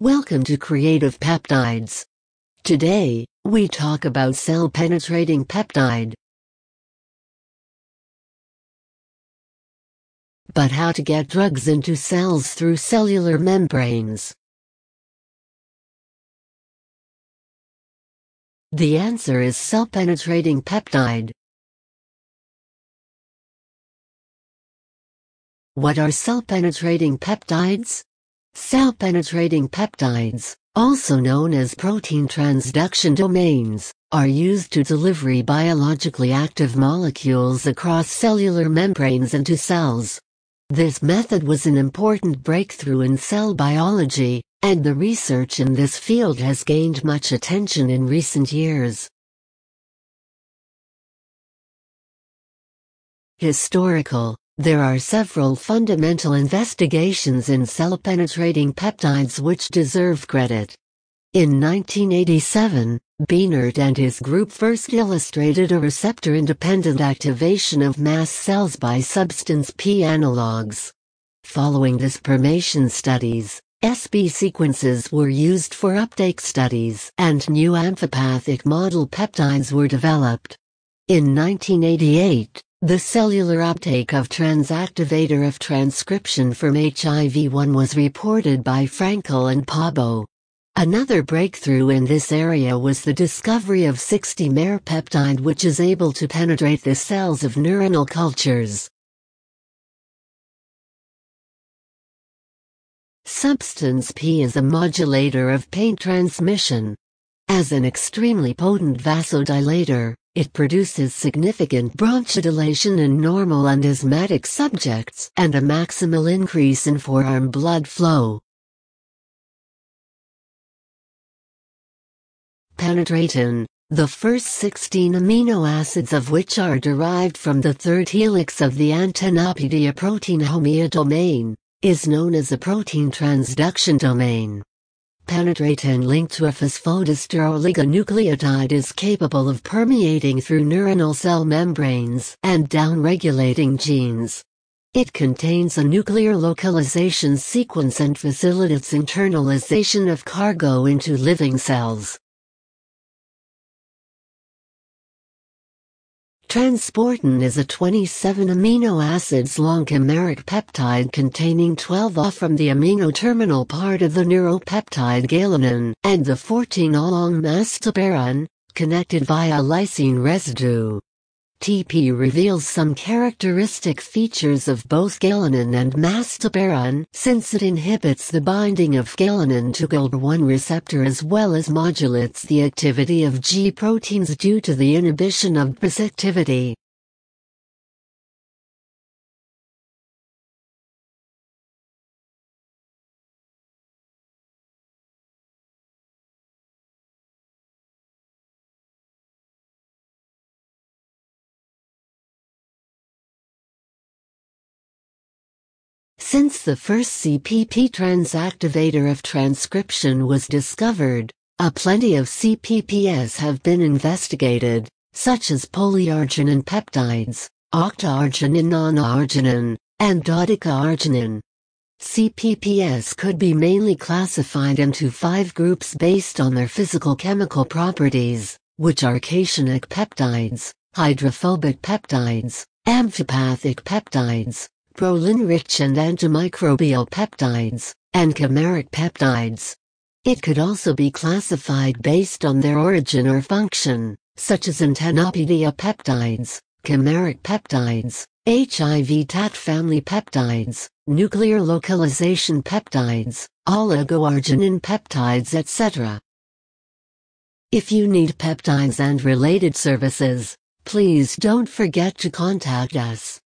Welcome to Creative Peptides. Today, we talk about cell-penetrating peptide. But how to get drugs into cells through cellular membranes? The answer is cell-penetrating peptide. What are cell-penetrating peptides? Cell-penetrating peptides, also known as protein transduction domains, are used to deliver biologically active molecules across cellular membranes into cells. This method was an important breakthrough in cell biology, and the research in this field has gained much attention in recent years. Historical there are several fundamental investigations in cell-penetrating peptides which deserve credit. In 1987, Bienert and his group first illustrated a receptor-independent activation of mast cells by substance P analogs. Following dispermation studies, SB sequences were used for uptake studies and new amphipathic model peptides were developed. In 1988, the cellular uptake of transactivator of transcription from HIV-1 was reported by Frankel and Pabo. Another breakthrough in this area was the discovery of 60-mer peptide which is able to penetrate the cells of neuronal cultures. Substance P is a modulator of pain transmission. As an extremely potent vasodilator, it produces significant bronchodilation in normal and asthmatic subjects and a maximal increase in forearm blood flow. Penetratin, the first 16 amino acids of which are derived from the third helix of the Antennapedia protein homeodomain, is known as a protein transduction domain penetratin linked to a phosphodiester oligonucleotide is capable of permeating through neuronal cell membranes and downregulating genes. It contains a nuclear localization sequence and facilitates internalization of cargo into living cells. Transportin is a 27 amino acids long chimeric peptide containing 12 A from the amino terminal part of the neuropeptide galenin and the 14 A long mastoperin, connected via lysine residue. TP reveals some characteristic features of both galenin and mastoperin since it inhibits the binding of galenin to GLB1 receptor as well as modulates the activity of G proteins due to the inhibition of BAS activity. Since the first CPP transactivator of transcription was discovered, a plenty of CPPs have been investigated, such as polyarginine peptides, octoarginine non-arginine, and dodecaarginine. CPPs could be mainly classified into five groups based on their physical chemical properties, which are cationic peptides, hydrophobic peptides, amphipathic peptides, prolin-rich and antimicrobial peptides, and chimeric peptides. It could also be classified based on their origin or function, such as Antennapedia peptides, chimeric peptides, HIV TAT family peptides, nuclear localization peptides, oligoarginine peptides etc. If you need peptides and related services, please don't forget to contact us.